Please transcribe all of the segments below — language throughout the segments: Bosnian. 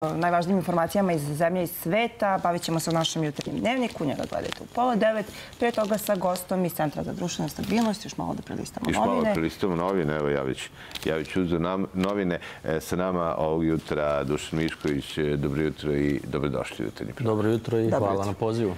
najvažnijim informacijama iz zemlje i sveta. Bavit ćemo se o našem jutarnjem dnevniku. Njega gledajte u pola devet. Prije toga sa gostom iz Centra za društvenu stabilnost. Još malo da prelistamo novine. Još malo prelistamo novine. Evo ja već, ja već uzu novine. E, sa nama ovog jutra Dušan Mišković. E, dobro jutro i dobrodošli u jutarnji program. Dobro jutro i hvala na pozivu.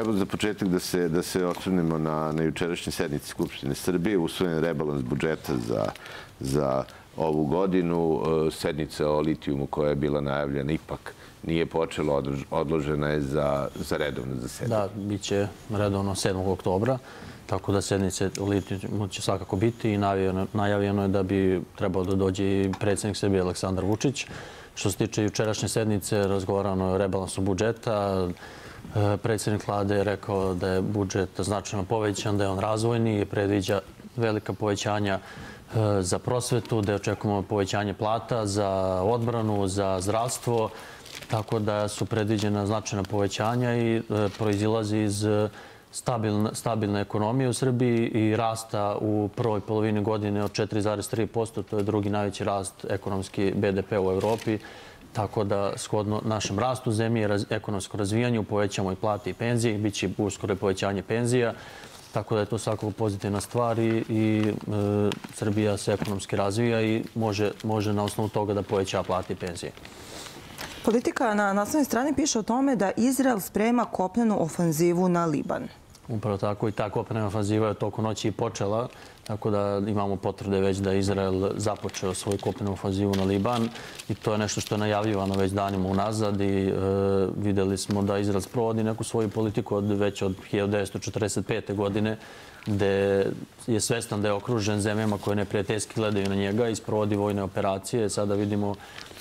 Evo za početak da se, da se osvrnemo na, na jučerašnje sednice Skupštine Srbije. Usvojen rebalans budžeta za, za ovu godinu. E, sednica o litijumu koja je bila najavljena ipak nije počela, odložena je za, za redovno zasedanje. Da, bit će redovno 7. oktobra, tako da sednice o litijumu će svakako biti i najavljeno je da bi trebao da dođe i predsjednik Srbije Aleksandar Vučić. Što se tiče jučerašnje sednice, razgovarano je o rebalansu budžeta. E, predsjednik vlade je rekao da je budžet značajno povećan, da je on razvojni i predviđa velika povećanja E, za prosvetu, da očekujemo povećanje plata za odbranu, za zdravstvo, tako da su predviđena značajna povećanja i e, proizilazi iz stabilne ekonomije u Srbiji i rasta u prvoj polovini godine od 4,3%, to je drugi najveći rast ekonomski BDP u Evropi, tako da shodno našem rastu zemlje, ekonomsko razvijanju, povećamo i plati i penzije, bit će uskoro povećanje penzija. Tako da je to svakako pozitivna stvar i e, Srbija se ekonomski razvija i može na osnovu toga da poveća plati i penzije. Politika na naslovnoj strani piše o tome da Izrael sprema kopljenu ofanzivu na Liban. Upravo tako i ta kopljena ofanziva je toliko noći i počela. Tako da imamo potvrde već da Izrael započeo svoju kopljenu ofanzivu na Liban i to je nešto što je najavljivano već danima unazad i e, videli smo da Izrael sprovodi neku svoju politiku već od 1945. godine gde je svestan da je okružen zemljama koje neprijateljski gledaju na njega i sprovodi vojne operacije. Sada vidimo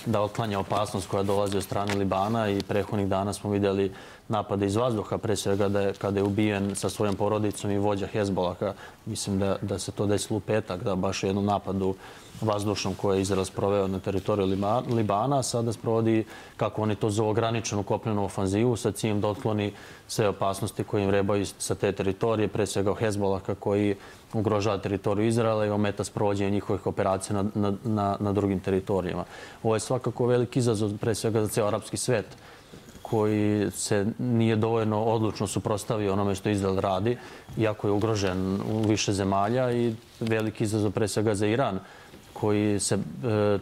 da otklanja opasnost koja dolazi od strane Libana i prehodnih dana smo videli napade iz vazduha, pre svega da je, kada je ubijen sa svojom porodicom i vođa Hezbolaka. Mislim da, da se to desilo u petak, da baš u jednom napadu vazdušnom koje je Izrael sproveo na teritoriju Libana. Sada sprovodi, kako oni to zove, ograničenu kopljenu ofanzivu sa ciljem da otkloni sve opasnosti koje im rebaju sa te teritorije, pre svega o Hezbolaka koji ugrožava teritoriju Izraela i ometa sprovođenje njihovih operacija na, na, na, na drugim teritorijama. Ovo je svakako veliki izazov, pre svega za ceo arapski svet koji se nije dovoljno odlučno suprostavio onome što Izrael radi, iako je ugrožen u više zemalja i veliki izazov pre svega za Iran, koji se e,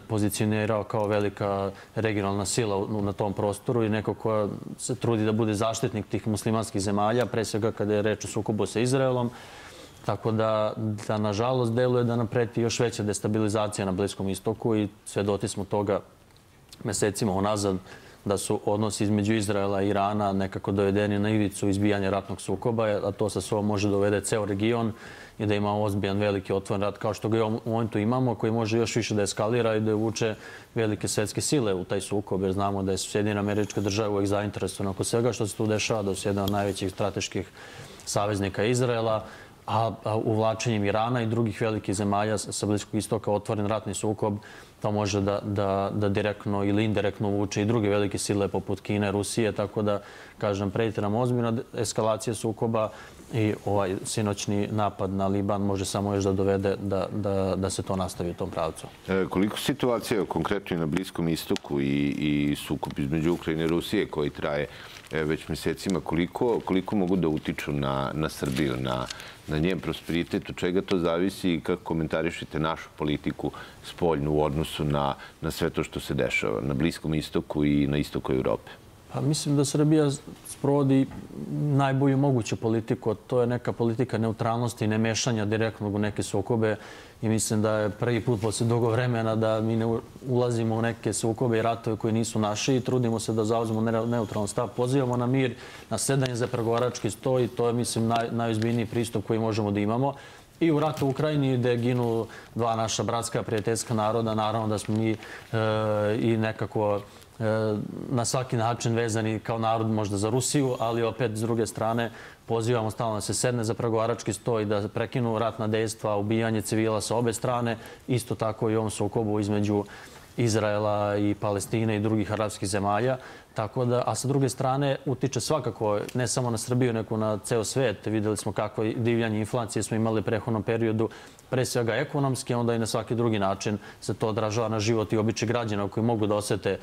pozicionirao kao velika regionalna sila na tom prostoru i neko ko se trudi da bude zaštitnik tih muslimanskih zemalja, pre svega kada je reč o sukobu sa Izraelom. Tako da, da nažalost, deluje da nam preti još veća destabilizacija na Bliskom istoku i sve doti smo toga mesecima unazad da su odnosi između Izraela i Irana nekako dovedeni na ivicu izbijanja ratnog sukoba, a to sa sobom može dovede ceo region i da ima ozbiljan veliki otvoren rat kao što ga u momentu imamo, koji može još više da eskalira i da uvuče velike svetske sile u taj sukob, jer znamo da je Sjedina američka država uvijek zainteresovana oko svega što se tu dešava, da su jedan od najvećih strateških saveznika Izraela, a uvlačenjem Irana i drugih velikih zemalja sa Bliskog istoka otvoren ratni sukob to može da, da, da direktno ili indirektno uvuče i druge velike sile poput Kine, Rusije, tako da, kažem, predite nam ozbiljna eskalacija sukoba i ovaj sinoćni napad na Liban može samo još da dovede da, da, da se to nastavi u tom pravcu. E, koliko situacija konkretno na Bliskom istoku i, i sukup između Ukrajine i Rusije koji traje E, već mjesecima, koliko, koliko mogu da utiču na, na Srbiju, na, na njen prosperitet, od čega to zavisi i kako komentarišite našu politiku spoljnu u odnosu na, na sve to što se dešava na Bliskom istoku i na istoku Evrope? Pa mislim da Srbija sprovodi najbolju moguću politiku. To je neka politika neutralnosti i nemešanja direktnog u neke sukobe. I mislim da je prvi put posle dugo vremena da mi ne ulazimo u neke sukobe i ratove koji nisu naši i trudimo se da zauzimo neutralno stav. Pozivamo na mir, na sedanje za pregovarački sto i to je, mislim, naj, najozbiljniji pristup koji možemo da imamo. I u ratu u Ukrajini gde ginu dva naša bratska prijateljska naroda, naravno da smo mi e, i nekako E, na svaki način vezani kao narod možda za Rusiju, ali opet s druge strane pozivamo stalno da se sedne za pregovarački sto i da prekinu ratna dejstva, ubijanje civila sa obe strane, isto tako i ovom sukobu između Izraela i Palestine i drugih arabskih zemalja. Tako da, a sa druge strane, utiče svakako ne samo na Srbiju, nego na ceo svet. Videli smo kako divljanje inflacije smo imali u prehodnom periodu, pre svega ekonomski, onda i na svaki drugi način se to odražava na život i običaj građana koji mogu da osete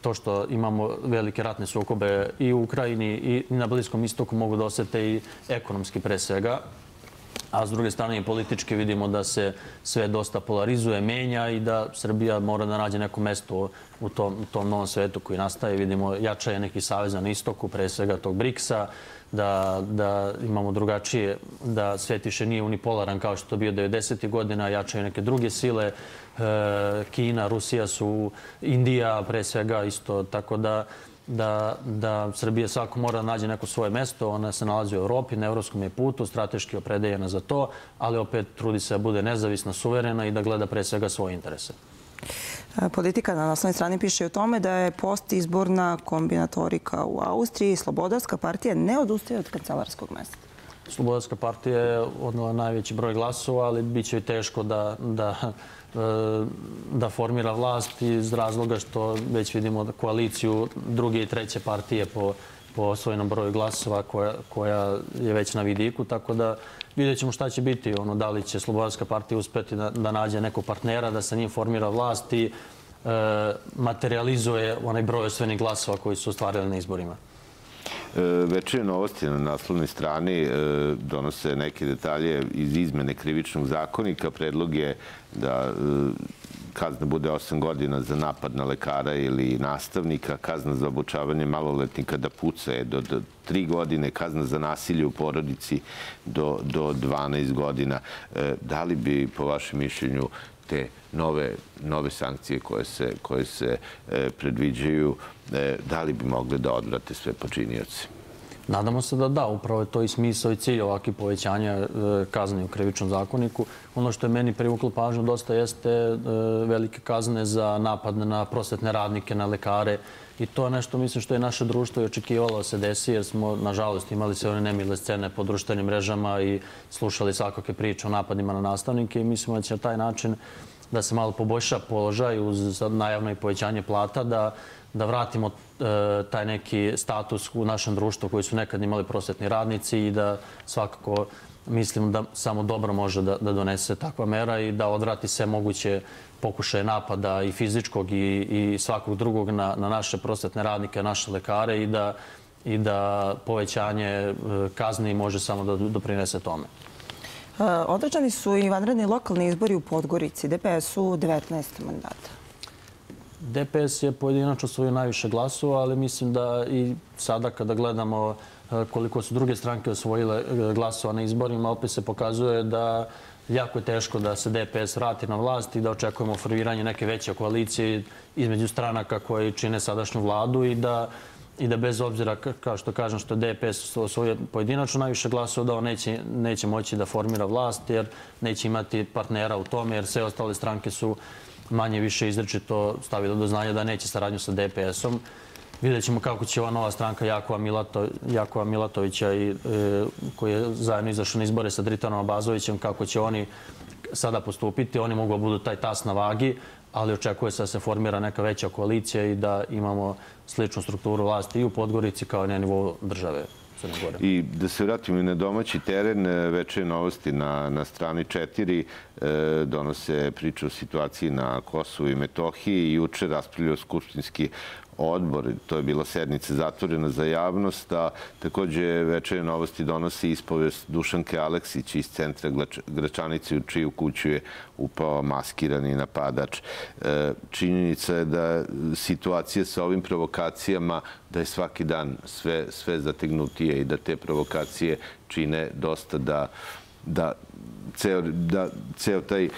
to što imamo velike ratne sukobe i u Ukrajini i na Bliskom istoku mogu da osete i ekonomski pre svega. A s druge strane i politički vidimo da se sve dosta polarizuje, menja i da Srbija mora da nađe neko mesto u tom, u tom novom svetu koji nastaje. Vidimo jačaje neki saveza na istoku, pre svega tog BRICS-a, da, da imamo drugačije, da svet više nije unipolaran kao što je bio 90. godina, jačaju neke druge sile. E, Kina, Rusija su, Indija pre svega isto, tako da da, da Srbija svako mora da nađe neko svoje mesto. Ona se nalazi u Evropi, na evropskom je putu, strateški opredeljena za to, ali opet trudi se da bude nezavisna, suverena i da gleda pre svega svoje interese. Politika na naslovnoj strani piše o tome da je post-izborna kombinatorika u Austriji. Slobodarska partija ne odustaje od kancelarskog mesta. Slobodarska partija je odnala najveći broj glasova, ali bit će i teško da, da, e, da formira vlast iz razloga što već vidimo koaliciju druge i treće partije po, po osvojenom broju glasova koja, koja je već na vidiku, tako da vidjet ćemo šta će biti, ono, da li će Slobodarska partija uspeti da, da nađe nekog partnera, da se njim formira vlast i e, materializuje onaj broj osvojenih glasova koji su ostvarili na izborima. E, Večernje novosti na naslovnoj strani e, donose neke detalje iz izmene krivičnog zakonika. Predlog je da e, kazna bude 8 godina za napad na lekara ili nastavnika, kazna za obučavanje maloletnika da puca je do 3 godine, kazna za nasilje u porodici do 12 godina. Da li bi, po vašem mišljenju, te nove sankcije koje se e, predviđaju, e, da li bi mogli da odvrate sve počinioci? Nadamo se da da, upravo je to i smisao i cilj ovakve povećanja e, kazne u krivičnom zakoniku. Ono što je meni privuklo pažnju dosta jeste e, velike kazne za napad na prosvetne radnike, na lekare. I to je nešto, mislim, što je naše društvo i očekivalo da se desi, jer smo, nažalost, imali se one nemile scene po društvenim mrežama i slušali svakake priče o napadima na nastavnike i mislimo da će na taj način da se malo poboljša položaj uz najavno i povećanje plata, da da vratimo e, taj neki status u našem društvu koji su nekad imali prosvetni radnici i da svakako mislim da samo dobro može da, da donese takva mera i da odvrati sve moguće pokušaje napada i fizičkog i, i svakog drugog na, na naše prosvetne radnike, naše lekare i da, i da povećanje e, kazni može samo da doprinese tome. E, određani su i vanredni lokalni izbori u Podgorici, DPS-u 19. mandata. DPS je pojedinačno svoju najviše glasova, ali mislim da i sada kada gledamo e, koliko su druge stranke osvojile e, glasova na izborima, opet se pokazuje da jako je teško da se DPS vrati na vlast i da očekujemo formiranje neke veće koalicije između stranaka koje čine sadašnju vladu i da i da bez obzira, kao što kažem, što DPS osvojio pojedinačno najviše glasova, da on neće, neće moći da formira vlast jer neće imati partnera u tome jer sve ostale stranke su manje više izrečito stavile do znanja da neće saradnju sa DPS-om. Vidjet ćemo kako će ova nova stranka Jakova, Milato, Jakova Milatovića i, e, koji je zajedno izašao na izbore sa Dritanom Abazovićem, kako će oni sada postupiti. Oni mogu da budu taj tas na vagi, ali očekuje se da se formira neka veća koalicija i da imamo sličnu strukturu vlasti i u Podgorici kao i na nivou države. I da se vratimo i na domaći teren, veče novosti na, na strani četiri e, donose priču o situaciji na Kosovu i Metohiji. Juče raspravljaju skupštinski odbor, to je bila sednica zatvorena za javnost, a takođe večere novosti donosi ispovest Dušanke Aleksić iz centra Gračanice u čiju kuću je upao maskirani napadač. E, činjenica je da situacija sa ovim provokacijama da je svaki dan sve, sve zategnutije i da te provokacije čine dosta da da ceo, da ceo taj e,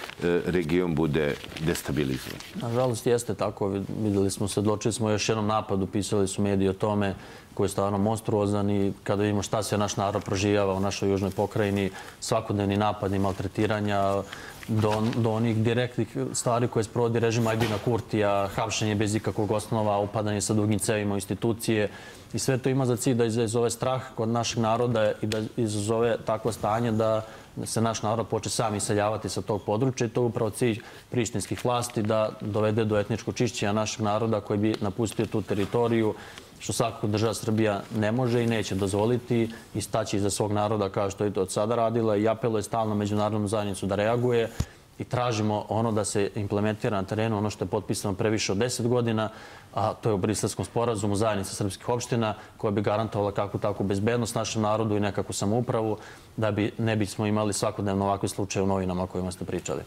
region bude destabilizovan. Nažalost, jeste tako. Videli smo se, odločili smo još jednom napadu, pisali su mediji o tome koji je stvarno monstruozan i kada vidimo šta se naš narod proživljava u našoj južnoj pokrajini, svakodnevni napadi, maltretiranja, do, do onih direktnih stvari koje sprovodi režim Ajdina Kurtija, hapšenje bez ikakvog osnova, upadanje sa dugim cevima u institucije. I sve to ima za cilj da izazove strah kod našeg naroda i da izazove takvo stanje da se naš narod poče sam iseljavati sa tog područja. I to je upravo cilj prištinskih vlasti da dovede do etničko čišćenja našeg naroda koji bi napustio tu teritoriju što svakako država Srbija ne može i neće dozvoliti i staći iza svog naroda kao što je to od sada radila i apeluje stalno međunarodnu zajednicu da reaguje i tražimo ono da se implementira na terenu, ono što je potpisano previše od 10 godina, a to je u Brislavskom sporazumu zajednica srpskih opština koja bi garantovala kakvu takvu bezbednost našem narodu i nekakvu samoupravu da bi ne bismo imali svakodnevno ovakve slučaje u novinama o kojima ste pričali.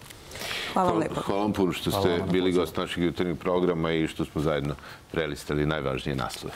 Hvala vam lepo. Hvala vam puno što ste bili gost našeg jutarnjeg programa i što smo zajedno prelistali najvažnije naslove.